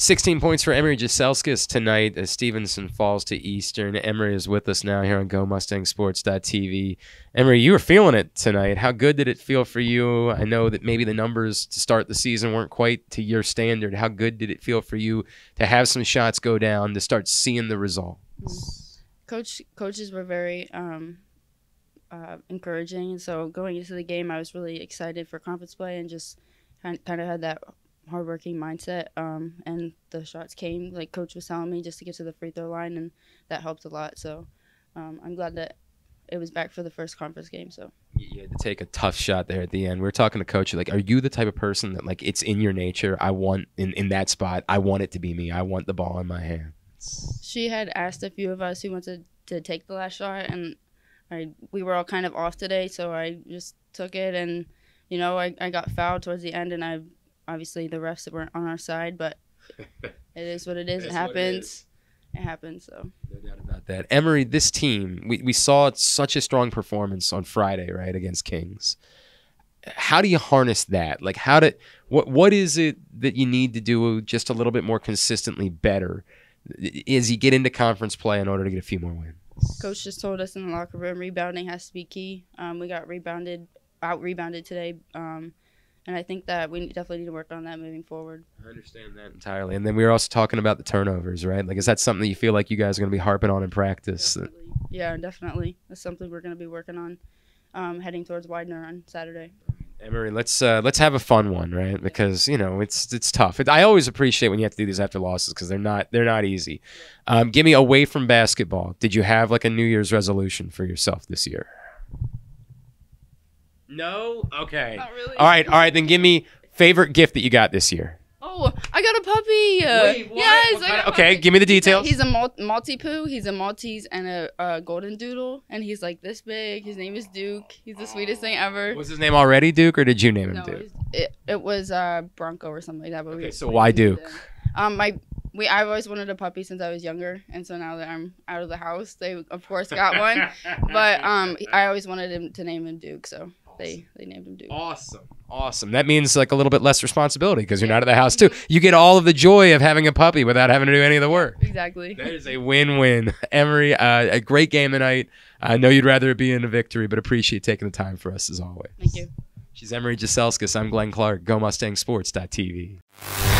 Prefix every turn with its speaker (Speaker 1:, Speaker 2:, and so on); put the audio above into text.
Speaker 1: 16 points for Emori Jeselskis tonight as Stevenson falls to Eastern. Emori is with us now here on GoMustangSports.tv. Emori, you were feeling it tonight. How good did it feel for you? I know that maybe the numbers to start the season weren't quite to your standard. How good did it feel for you to have some shots go down, to start seeing the results?
Speaker 2: Coach coaches were very um, uh, encouraging, and so going into the game, I was really excited for conference play and just kind of had that hardworking mindset. Um, and the shots came like coach was telling me just to get to the free throw line, and that helped a lot. So um, I'm glad that it was back for the first conference game. So
Speaker 1: you had to take a tough shot there at the end. We are talking to coach like, are you the type of person that like it's in your nature? I want in in that spot. I want it to be me. I want the ball in my hands.
Speaker 2: She had asked a few of us who wanted to take the last shot, and I we were all kind of off today, so I just took it and. You know, I, I got fouled towards the end, and I obviously the refs weren't on our side, but it is what it is. it happens. It, it, happens. So
Speaker 1: no doubt about that. Emori, this team, we, we saw such a strong performance on Friday, right, against Kings. How do you harness that? Like, how to what what is it that you need to do just a little bit more consistently better as you get into conference play in order to get a few more wins?
Speaker 2: Coach just told us in the locker room rebounding has to be key. Um, we got rebounded, out rebounded today. Um, and I think that we definitely need to work on that moving forward.
Speaker 1: I understand that entirely. And then we were also talking about the turnovers, right? Like, is that something that you feel like you guys are going to be harping on in practice?
Speaker 2: Definitely. Yeah, definitely. That's something we're going to be working on, um, heading towards Widener on Saturday.
Speaker 1: Emori, let's uh, let's have a fun one, right? Because you know it's it's tough. It, I always appreciate when you have to do these after losses because they're not they're not easy. Um, give me away from basketball. Did you have like a New Year's resolution for yourself this year? No? Okay.
Speaker 2: Not really.
Speaker 1: All right, all right, then give me favorite gift that you got this year.
Speaker 2: Oh, I got a puppy. Wait, yes,
Speaker 1: I got Okay, give me the details.
Speaker 2: He's a Mal- Maltipoo. He's a Maltese and a, a, golden doodle, and he's like this big. His name is Duke. He's the sweetest thing ever.
Speaker 1: Was his name already Duke, or did you name him
Speaker 2: no,
Speaker 1: Duke?
Speaker 2: It, it was uh, Bronco or something like that. But
Speaker 1: okay,
Speaker 2: we,
Speaker 1: so why Duke?
Speaker 2: Um, my we I've always wanted a puppy since I was younger, and so now that I'm out of the house, they of course got one. but um, I always wanted him to name him Duke, so they they named him Duke.
Speaker 1: Awesome, awesome. That means like a little bit less responsibility because you're not at the house too. You get all of the joy of having a puppy without having to do any of the work.
Speaker 2: Exactly.
Speaker 1: That is a win-win. Emori, uh, a great game tonight. I know you'd rather it be in a victory, but appreciate taking the time for us as always.
Speaker 2: Thank you.
Speaker 1: She's Emori Jeselskis. I'm Glenn Clark. GoMustangSports.tv.